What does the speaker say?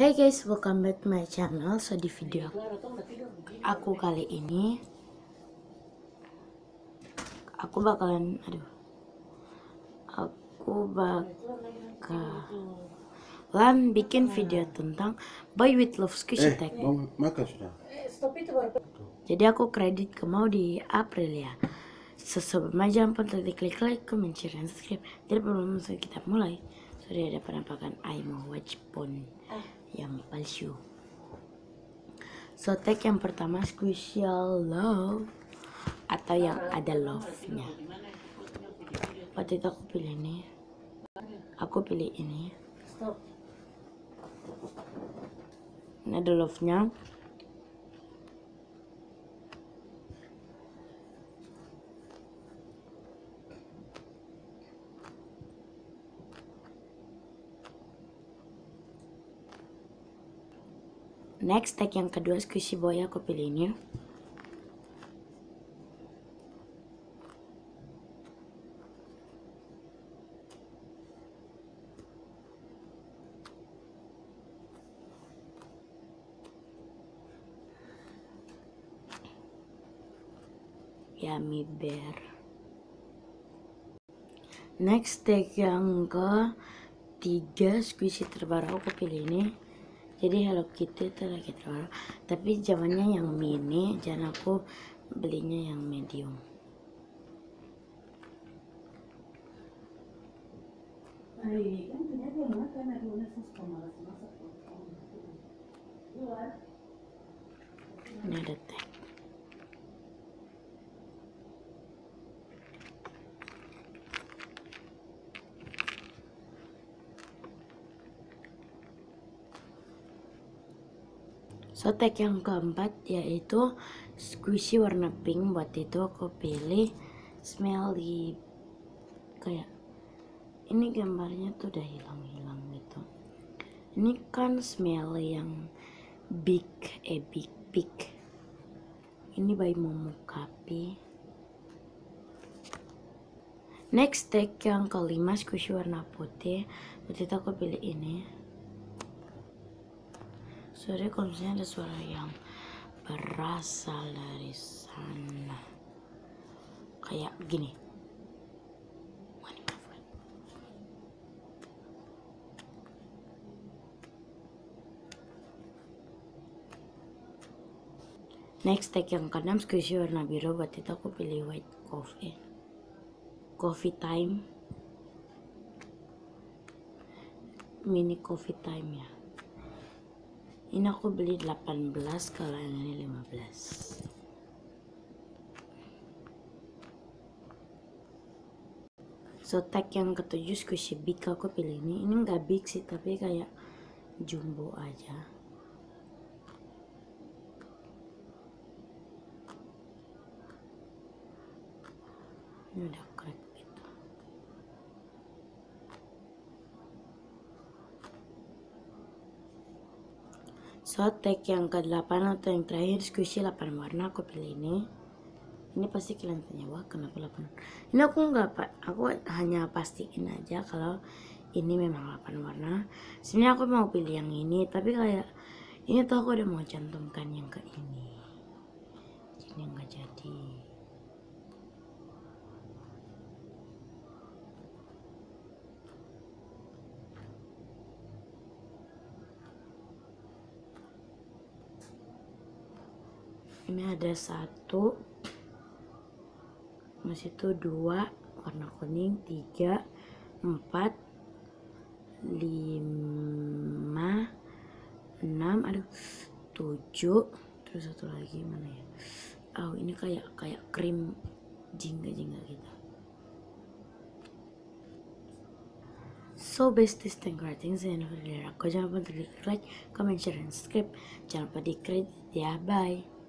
Hey guys, welcome back to my channel. So di video aku kali ini aku bakalan aduh. Aku bakalan bikin video tentang Boy with Love Squishy Eh, Tag. makan sudah. Jadi aku kredit ke mau di April ya. Sebelum aja jangan lupa untuk klik like, comment, share, dan subscribe. Perlu langsung kita mulai. Sudah ada penampakan I mau wajibon yang palsu. So tag yang pertama squishy love atau yang ada love-nya. Waktu itu aku pilih ini. Aku pilih ini. Ini ada love-nya. Next tag yang kedua squishy boy aku pilih ini. Yummy bear. Next tag yang ke tiga squishy terbaru aku pilih ini jadi Hello Kitty itu lagi terbaru tapi zamannya yang mini dan aku belinya yang medium. Ini ada tag So tag yang keempat yaitu squishy warna pink buat itu aku pilih smelly kayak ini gambarnya tuh udah hilang-hilang gitu. Ini kan smelly yang big eh big big. Ini by Momo Kapi. Next tag yang kelima squishy warna putih. Buat itu aku pilih ini. Sorry kalau misalnya ada suara yang berasal dari sana. Kayak gini. Next tag yang keenam squishy warna biru buat itu aku pilih white coffee. Coffee time. Mini coffee time ya. Ini aku beli 18 kalau yang ini 15. So tag yang ketujuh squishy big aku pilih ini. Ini nggak big sih tapi kayak jumbo aja. Ini udah crack gitu. So tag yang ke-8 atau yang terakhir squishy 8 warna aku pilih ini. Ini pasti kalian tanya wah kenapa 8 Ini aku nggak pak, aku hanya pastiin aja kalau ini memang 8 warna. Sebenarnya aku mau pilih yang ini, tapi kayak ini tuh aku udah mau cantumkan yang ke ini. Jadi nggak jadi. Ini ada satu masih itu dua warna kuning tiga empat lima enam aduh tujuh terus satu lagi mana ya oh ini kayak kayak krim jingga jingga gitu So besties, thank you for watching. Saya jangan lupa untuk like, comment, share, dan subscribe. Jangan lupa di kredit ya. Bye.